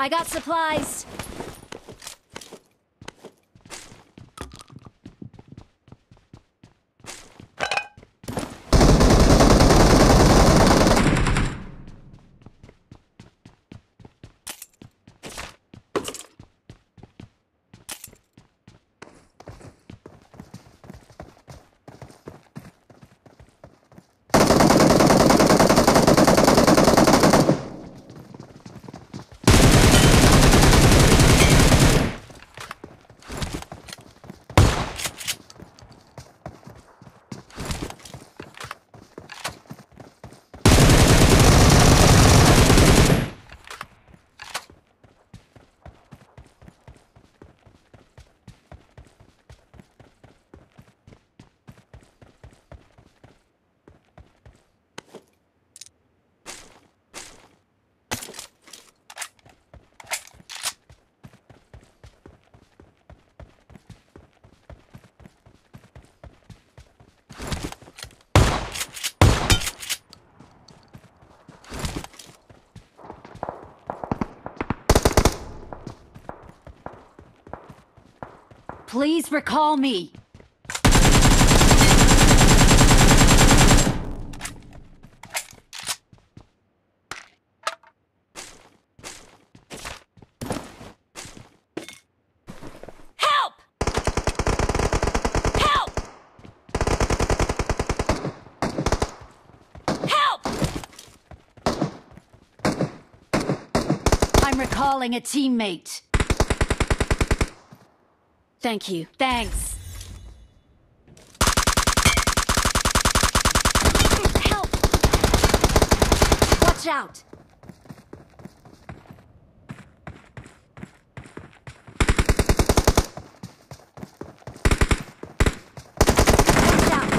I got supplies. Please recall me. Help! Help! Help! I'm recalling a teammate. Thank you. Thanks. Help! Watch out! Watch out!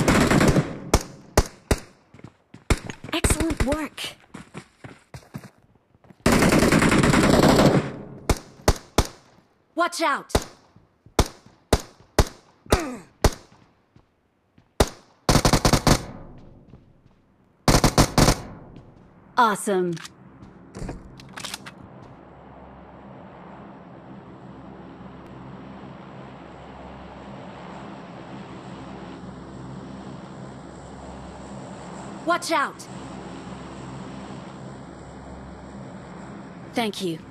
Excellent work. Watch out! Awesome. Watch out! Thank you.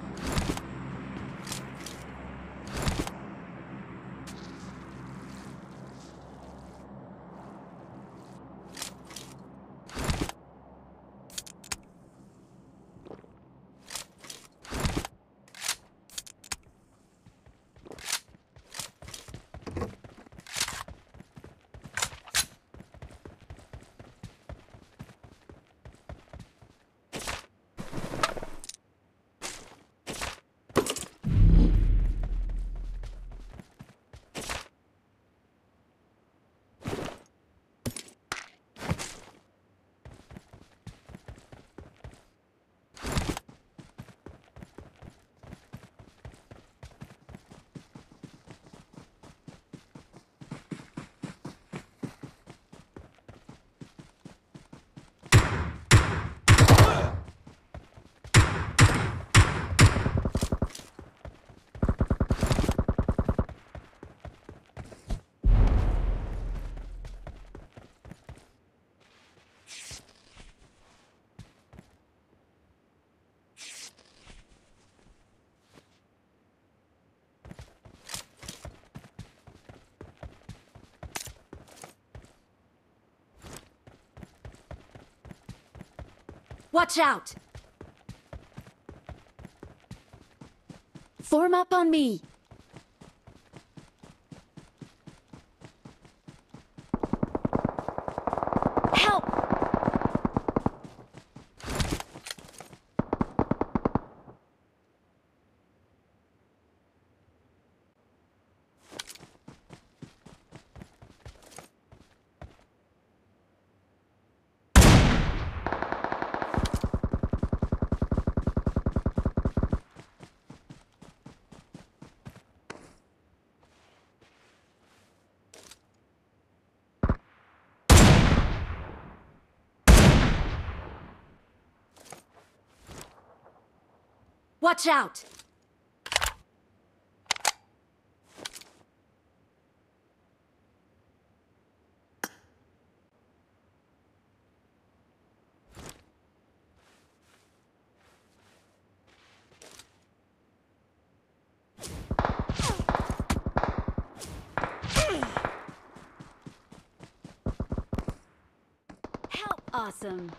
Watch out! Form up on me. Watch out! Help! Awesome.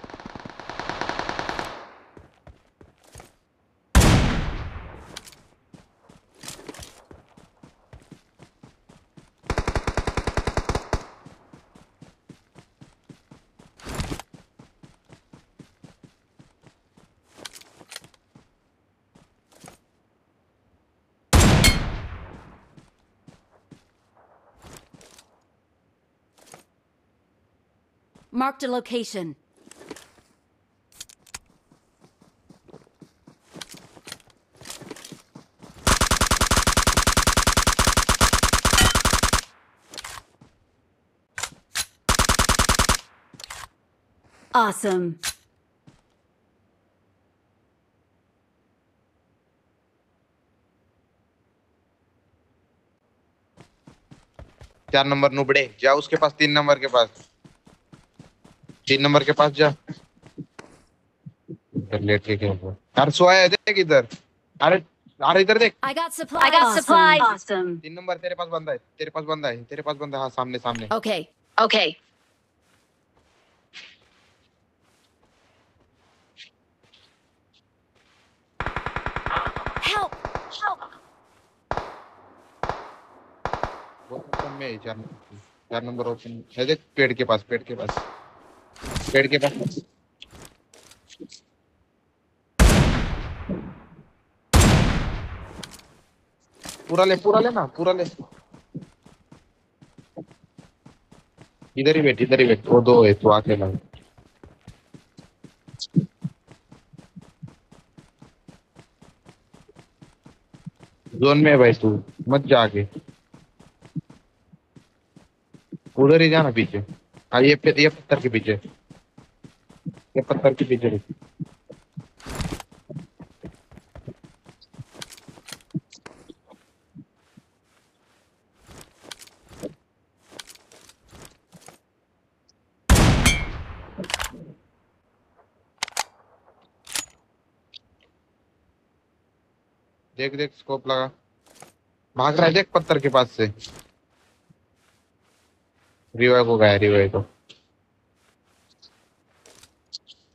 Marked a location. Awesome. चार number नुबड़े जाओ उसके पास तीन number के पास तीन number के पास जा इधर लेट के खेल रहा है। यार सोया है देख इधर अरे अरे इधर देख I got supplies. I got supplies. Awesome. तीन नंबर तेरे पास बंदा है तेरे पास बंदा है तेरे पास बंदा है सामने सामने Okay. Okay. Help! Help! वो ओपन में चार नंबर चार नंबर ओपन है देख पेड़ के पास पेड़ के पास पेड़ के पास। पूरा ले पूरा ले ना, पूरा ले। इधर ही बैठ, इधर ही बैठ। वो दो है, तू आके ला जोन में भाई तू, मत जा आगे। उधर ही जाना पीछे। हाँ ये पत्थर के पीछे। ये पत्थर के पीछे। देख देख स्कोप लगा। भाग रहा है देख पत्थर के पास से। रिवाइव को गया रिवाइव को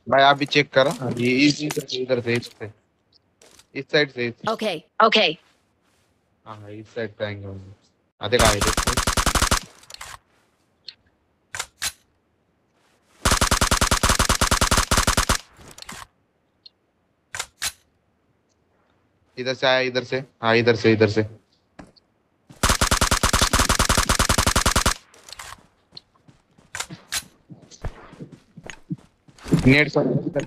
भाई आप भी चेक करो। ये इस- इधर से इधर से इस से इस साइड से Okay. Okay. हाँ हाँ, इस साइड पे आएँगे हम। हाँ देख आए देख। इधर से आया इधर से। हाँ इधर से इधर से। नेट पर